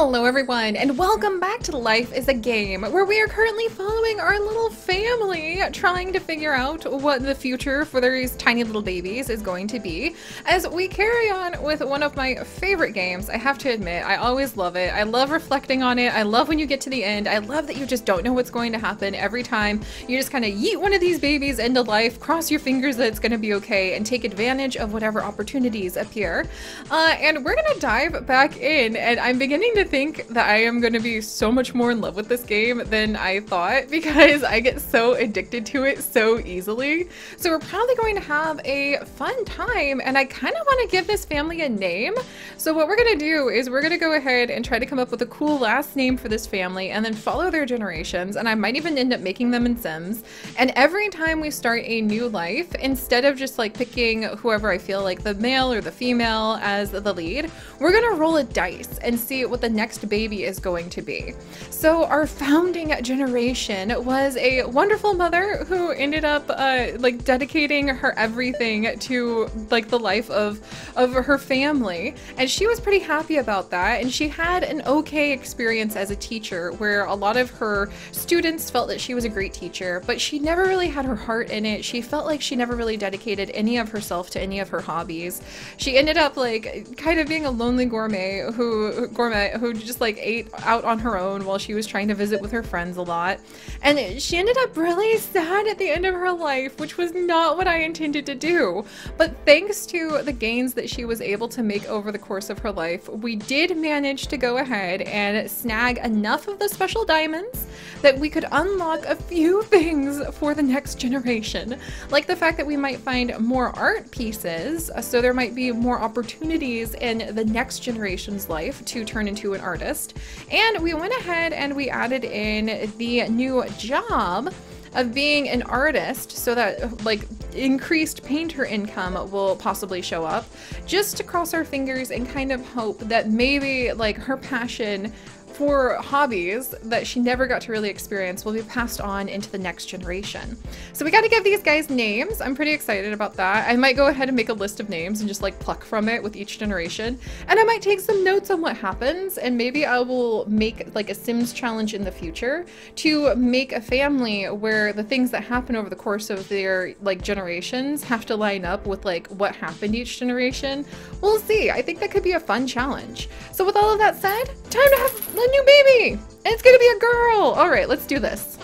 Hello everyone and welcome back to Life is a Game where we are currently following our little family trying to figure out what the future for these tiny little babies is going to be as we carry on with one of my favorite games. I have to admit, I always love it. I love reflecting on it. I love when you get to the end. I love that you just don't know what's going to happen every time. You just kind of yeet one of these babies into life, cross your fingers that it's going to be okay, and take advantage of whatever opportunities appear. Uh, and we're going to dive back in and I'm beginning to to think that I am going to be so much more in love with this game than I thought because I get so addicted to it so easily. So we're probably going to have a fun time and I kind of want to give this family a name. So what we're going to do is we're going to go ahead and try to come up with a cool last name for this family and then follow their generations and I might even end up making them in Sims. And every time we start a new life, instead of just like picking whoever I feel like the male or the female as the lead, we're going to roll a dice and see what the next baby is going to be. So our founding generation was a wonderful mother who ended up uh, like dedicating her everything to like the life of of her family, and she was pretty happy about that. And she had an okay experience as a teacher, where a lot of her students felt that she was a great teacher, but she never really had her heart in it. She felt like she never really dedicated any of herself to any of her hobbies. She ended up like kind of being a lonely gourmet who gourmet who just like ate out on her own while she was trying to visit with her friends a lot. And she ended up really sad at the end of her life, which was not what I intended to do. But thanks to the gains that she was able to make over the course of her life, we did manage to go ahead and snag enough of the special diamonds that we could unlock a few things for the next generation. Like the fact that we might find more art pieces, so there might be more opportunities in the next generation's life to turn into an artist. And we went ahead and we added in the new job of being an artist so that like increased painter income will possibly show up just to cross our fingers and kind of hope that maybe like her passion for hobbies that she never got to really experience will be passed on into the next generation. So we got to give these guys names. I'm pretty excited about that. I might go ahead and make a list of names and just like pluck from it with each generation. And I might take some notes on what happens and maybe I will make like a Sims challenge in the future to make a family where the things that happen over the course of their like generations have to line up with like what happened each generation. We'll see. I think that could be a fun challenge. So with all of that said, time to have new baby! And it's gonna be a girl! Alright, let's do this.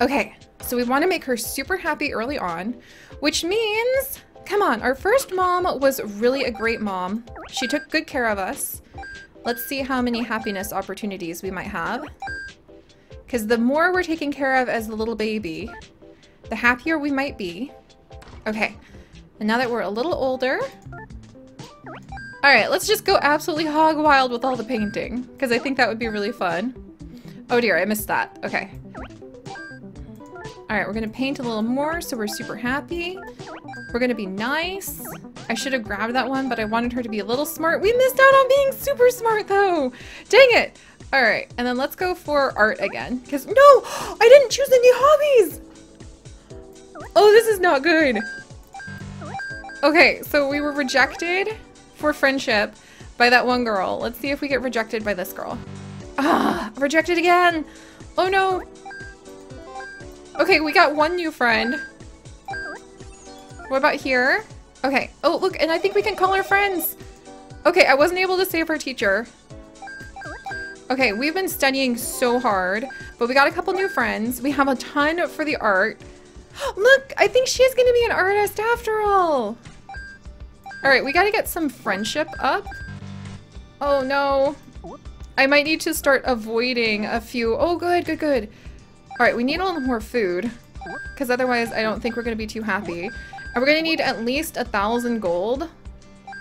Okay, so we want to make her super happy early on, which means, come on, our first mom was really a great mom. She took good care of us. Let's see how many happiness opportunities we might have. Because the more we're taken care of as the little baby, the happier we might be. Okay, and now that we're a little older, Alright, let's just go absolutely hog wild with all the painting, because I think that would be really fun. Oh dear, I missed that. Okay. Alright, we're gonna paint a little more so we're super happy. We're gonna be nice. I should have grabbed that one, but I wanted her to be a little smart. We missed out on being super smart though! Dang it! Alright, and then let's go for art again. Because, no! I didn't choose any hobbies! Oh, this is not good. Okay, so we were rejected for friendship by that one girl. Let's see if we get rejected by this girl. Ah, rejected again. Oh no. Okay, we got one new friend. What about here? Okay. Oh, look, and I think we can call our friends. Okay, I wasn't able to save our teacher. Okay, we've been studying so hard, but we got a couple new friends. We have a ton for the art. Look, I think she's gonna be an artist after all. Alright, we gotta get some friendship up. Oh no. I might need to start avoiding a few- oh good, good, good. Alright, we need a little more food. Because otherwise I don't think we're gonna be too happy. And we're gonna need at least a thousand gold.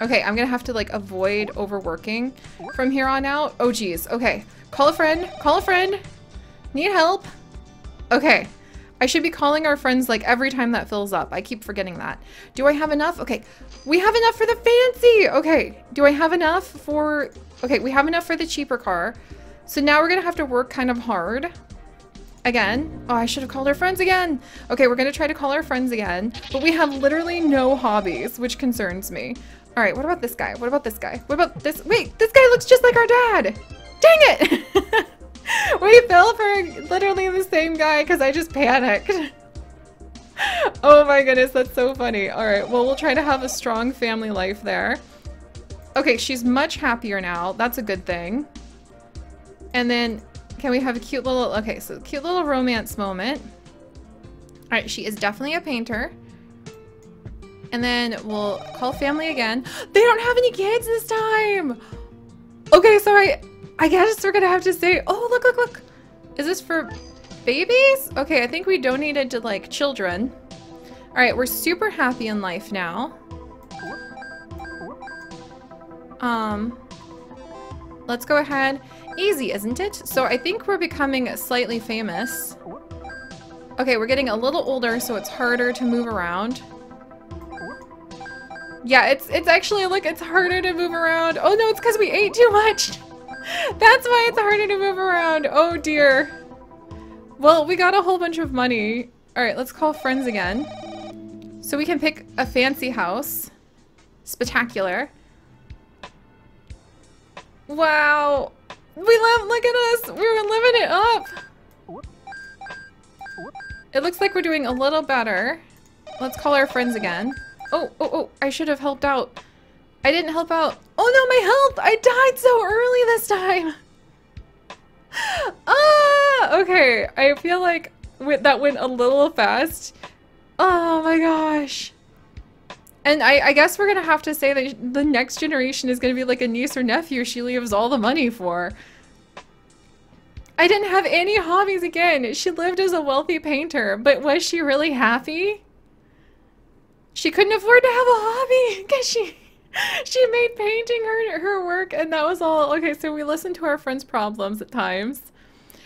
Okay, I'm gonna have to like avoid overworking from here on out. Oh geez, okay. Call a friend, call a friend. Need help. Okay, I should be calling our friends like every time that fills up. I keep forgetting that. Do I have enough? Okay, we have enough for the fancy. Okay, do I have enough for... Okay, we have enough for the cheaper car. So now we're gonna have to work kind of hard again. Oh, I should have called our friends again. Okay, we're gonna try to call our friends again, but we have literally no hobbies, which concerns me. All right, what about this guy? What about this guy? What about this? Wait, this guy looks just like our dad. Dang it! we fell for literally the same guy because I just panicked. oh my goodness, that's so funny. All right, well, we'll try to have a strong family life there. Okay, she's much happier now. That's a good thing. And then can we have a cute little, okay, so cute little romance moment. All right, she is definitely a painter. And then we'll call family again. They don't have any kids this time. Okay, so I, I guess we're gonna have to say, oh, look, look, look. Is this for babies? Okay, I think we donated to like children. All right, we're super happy in life now. Um, let's go ahead. Easy, isn't it? So I think we're becoming slightly famous. Okay, we're getting a little older, so it's harder to move around. Yeah, it's it's actually, look, it's harder to move around. Oh no, it's because we ate too much. That's why it's harder to move around. Oh dear. Well, we got a whole bunch of money. All right, let's call friends again. So we can pick a fancy house. Spectacular. Wow. We live, look at us. We were living it up. It looks like we're doing a little better. Let's call our friends again. Oh, oh, oh, I should have helped out. I didn't help out. Oh no, my health! I died so early this time! ah! Okay, I feel like that went a little fast. Oh my gosh. And I, I guess we're gonna have to say that the next generation is gonna be like a niece or nephew she leaves all the money for. I didn't have any hobbies again. She lived as a wealthy painter, but was she really happy? She couldn't afford to have a hobby because she she made painting her her work and that was all. Okay, so we listened to our friend's problems at times.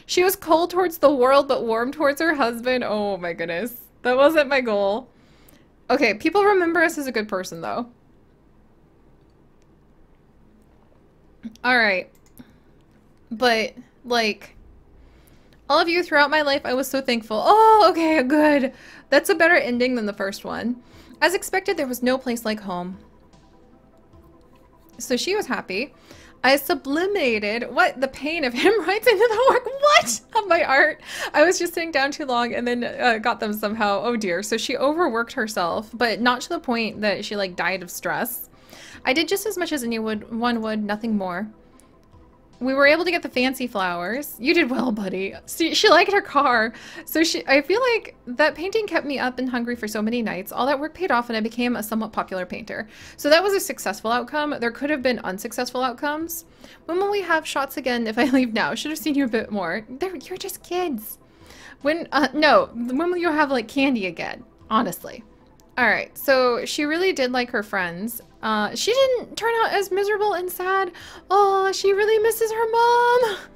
She was cold towards the world but warm towards her husband. Oh my goodness. That wasn't my goal. Okay, people remember us as a good person though. All right. But like all of you throughout my life, I was so thankful. Oh, okay, good. That's a better ending than the first one. As expected, there was no place like home. So she was happy. I sublimated what the pain of him writes into the work. What of my art? I was just sitting down too long and then uh, got them somehow. Oh dear. So she overworked herself, but not to the point that she like died of stress. I did just as much as anyone would, one would, nothing more. We were able to get the fancy flowers. You did well, buddy. See, she liked her car. So she, I feel like that painting kept me up and hungry for so many nights. All that work paid off and I became a somewhat popular painter. So that was a successful outcome. There could have been unsuccessful outcomes. When will we have shots again if I leave now? Should have seen you a bit more. They're, you're just kids. When, uh, no, when will you have like candy again? Honestly. All right, so she really did like her friends. Uh, she didn't turn out as miserable and sad. Oh, she really misses her mom.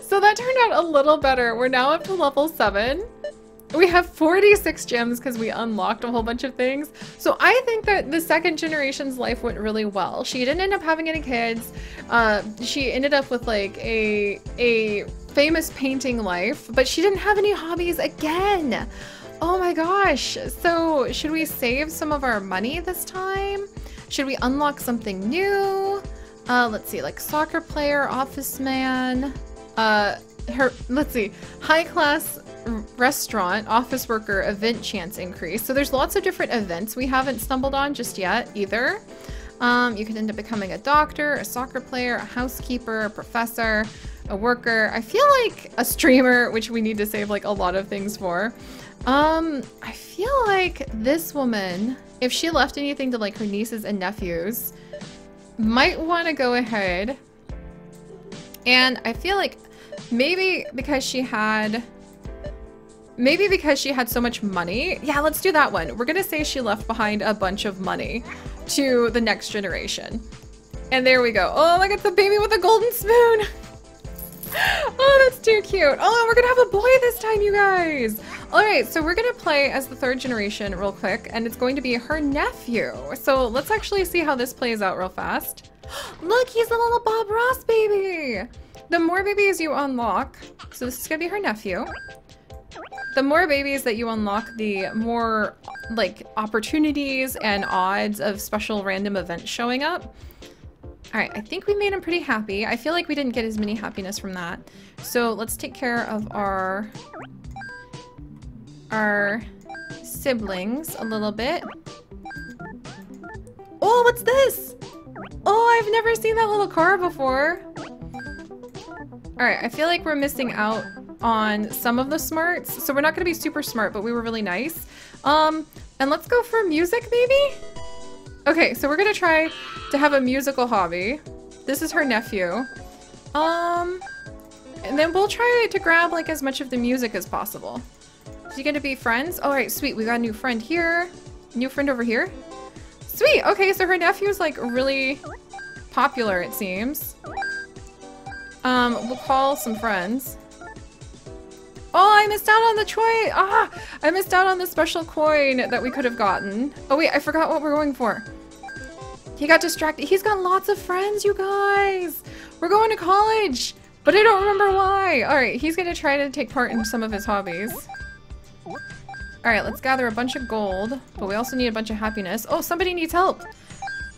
So that turned out a little better. We're now up to level 7. We have 46 gems because we unlocked a whole bunch of things. So I think that the second generation's life went really well. She didn't end up having any kids. Uh, she ended up with like a, a famous painting life, but she didn't have any hobbies again. Oh my gosh. So should we save some of our money this time? Should we unlock something new? Uh, let's see, like soccer player, office man, uh, her, let's see, high class restaurant, office worker, event chance increase. So there's lots of different events we haven't stumbled on just yet either. Um, you could end up becoming a doctor, a soccer player, a housekeeper, a professor, a worker. I feel like a streamer, which we need to save like a lot of things for. Um, I feel like this woman, if she left anything to like her nieces and nephews, might want to go ahead. And I feel like maybe because she had Maybe because she had so much money. Yeah, let's do that one. We're gonna say she left behind a bunch of money to the next generation. And there we go. Oh, look at the baby with a golden spoon. oh, that's too cute. Oh, we're gonna have a boy this time, you guys. All right, so we're gonna play as the third generation real quick, and it's going to be her nephew. So let's actually see how this plays out real fast. Look, he's a little Bob Ross baby. the more babies you unlock, so this is gonna be her nephew. The more babies that you unlock, the more like opportunities and odds of special random events showing up. All right, I think we made him pretty happy. I feel like we didn't get as many happiness from that. So let's take care of our our siblings a little bit. Oh, what's this? Oh, I've never seen that little car before. Alright, I feel like we're missing out on some of the smarts. So we're not going to be super smart, but we were really nice. Um, and let's go for music, maybe? Okay, so we're going to try to have a musical hobby. This is her nephew. Um, and then we'll try to grab like as much of the music as possible. Going to be friends? All right, sweet. We got a new friend here. New friend over here. Sweet. Okay, so her nephew's like really popular, it seems. Um, we'll call some friends. Oh, I missed out on the coin! Ah! I missed out on the special coin that we could have gotten. Oh wait, I forgot what we're going for. He got distracted. He's got lots of friends, you guys! We're going to college! But I don't remember why! Alright, he's gonna try to take part in some of his hobbies. Alright, let's gather a bunch of gold, but we also need a bunch of happiness. Oh, somebody needs help!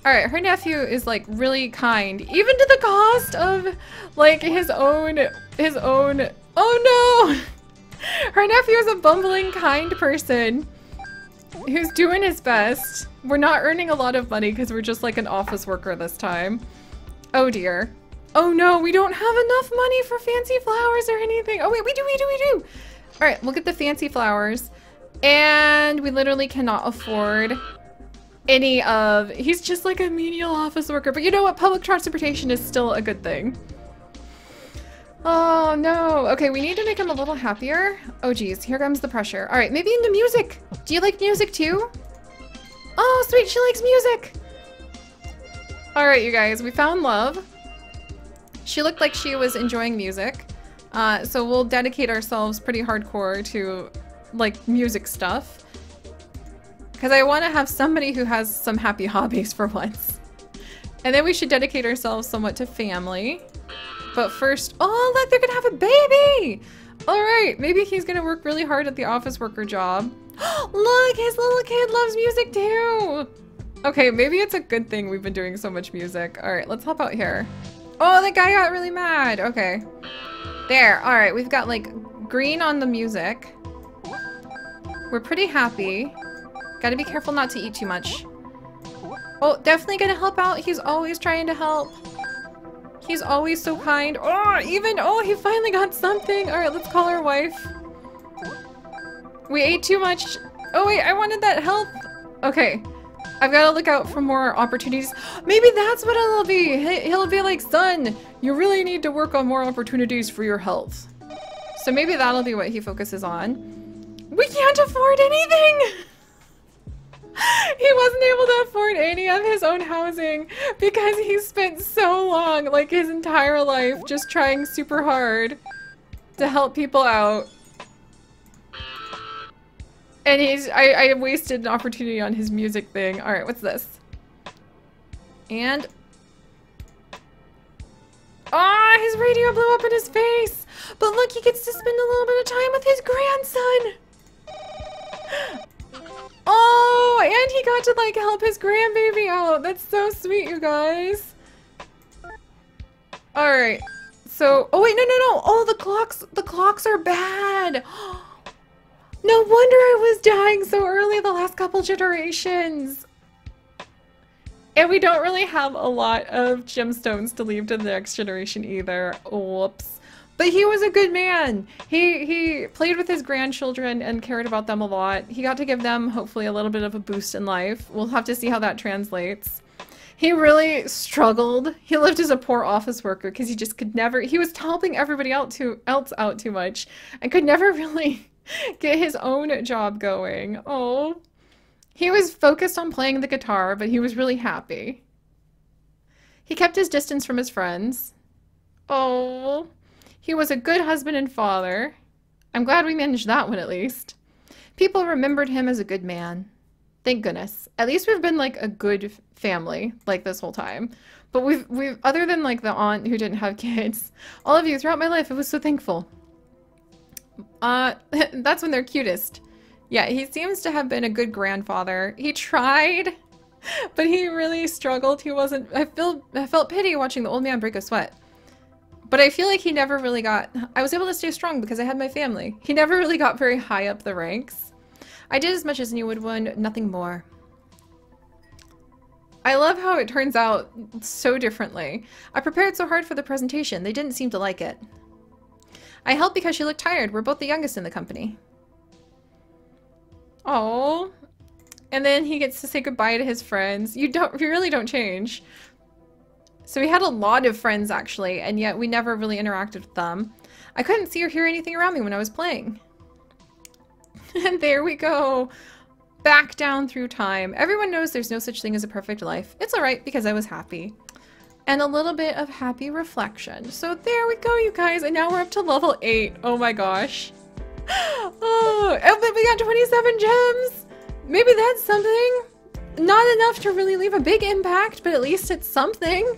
Alright, her nephew is like really kind, even to the cost of like his own, his own, oh no! Her nephew is a bumbling kind person who's doing his best. We're not earning a lot of money because we're just like an office worker this time. Oh dear. Oh no, we don't have enough money for fancy flowers or anything. Oh wait, we do, we do, we do. All right, we'll get the fancy flowers. And we literally cannot afford any of... He's just like a menial office worker. But you know what? Public transportation is still a good thing. Oh, no. Okay, we need to make him a little happier. Oh, geez. Here comes the pressure. All right, maybe into music. Do you like music too? Oh, sweet. She likes music. All right, you guys. We found love. She looked like she was enjoying music. Uh, so we'll dedicate ourselves pretty hardcore to, like, music stuff. Because I want to have somebody who has some happy hobbies for once. And then we should dedicate ourselves somewhat to family. But first, oh look, they're gonna have a baby! Alright, maybe he's gonna work really hard at the office worker job. look, his little kid loves music too! Okay, maybe it's a good thing we've been doing so much music. Alright, let's hop out here. Oh, the guy got really mad. Okay. There, alright, we've got like green on the music. We're pretty happy. Gotta be careful not to eat too much. Oh, definitely gonna help out. He's always trying to help. He's always so kind. Oh, even, oh, he finally got something. All right, let's call our wife. We ate too much. Oh wait, I wanted that health. Okay, I've got to look out for more opportunities. Maybe that's what it'll be. He'll be like, son, you really need to work on more opportunities for your health. So maybe that'll be what he focuses on. We can't afford anything! he wasn't able to afford any of his own housing because he spent so long, like his entire life, just trying super hard to help people out. And he's, I, I wasted an opportunity on his music thing. All right, what's this? And, ah, oh, his radio blew up in his face. But look, he gets to spend a little bit of time with his grandson. Oh, and he got to like help his grandbaby out. That's so sweet, you guys. All right. So, oh wait, no, no, no. Oh, the clocks, the clocks are bad. No wonder I was dying so early the last couple generations. And we don't really have a lot of gemstones to leave to the next generation either. Whoops. But he was a good man. He he played with his grandchildren and cared about them a lot. He got to give them hopefully a little bit of a boost in life. We'll have to see how that translates. He really struggled. He lived as a poor office worker because he just could never he was helping everybody out too else out too much and could never really get his own job going. Oh. He was focused on playing the guitar, but he was really happy. He kept his distance from his friends. Oh. He was a good husband and father. I'm glad we managed that one at least. People remembered him as a good man. Thank goodness. At least we've been like a good family like this whole time. But we've we've other than like the aunt who didn't have kids, all of you throughout my life, I was so thankful. Uh, that's when they're cutest. Yeah, he seems to have been a good grandfather. He tried, but he really struggled. He wasn't. I feel I felt pity watching the old man break a sweat. But I feel like he never really got. I was able to stay strong because I had my family. He never really got very high up the ranks. I did as much as you would one, nothing more. I love how it turns out so differently. I prepared so hard for the presentation, they didn't seem to like it. I helped because she looked tired. We're both the youngest in the company. Oh. And then he gets to say goodbye to his friends. You don't you really don't change. So we had a lot of friends actually, and yet we never really interacted with them. I couldn't see or hear anything around me when I was playing. and there we go back down through time. Everyone knows there's no such thing as a perfect life. It's alright because I was happy. And a little bit of happy reflection. So there we go, you guys. And now we're up to level 8. Oh my gosh. Oh, but we got 27 gems. Maybe that's something. Not enough to really leave a big impact, but at least it's something.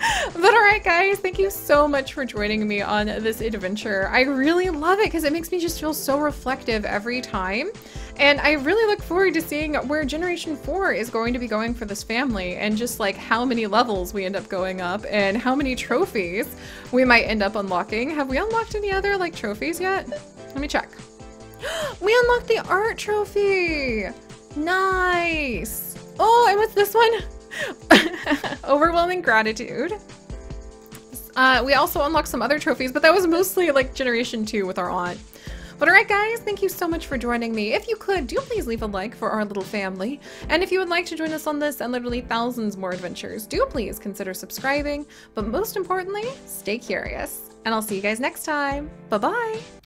But alright guys, thank you so much for joining me on this adventure. I really love it because it makes me just feel so reflective every time. And I really look forward to seeing where Generation 4 is going to be going for this family and just like how many levels we end up going up and how many trophies we might end up unlocking. Have we unlocked any other like trophies yet? Let me check. we unlocked the art trophy! Nice! Oh, and what's this one? Overwhelming gratitude. Uh, we also unlocked some other trophies, but that was mostly like Generation 2 with our aunt. But alright guys, thank you so much for joining me. If you could, do please leave a like for our little family. And if you would like to join us on this and literally thousands more adventures, do please consider subscribing. But most importantly, stay curious. And I'll see you guys next time. Bye-bye!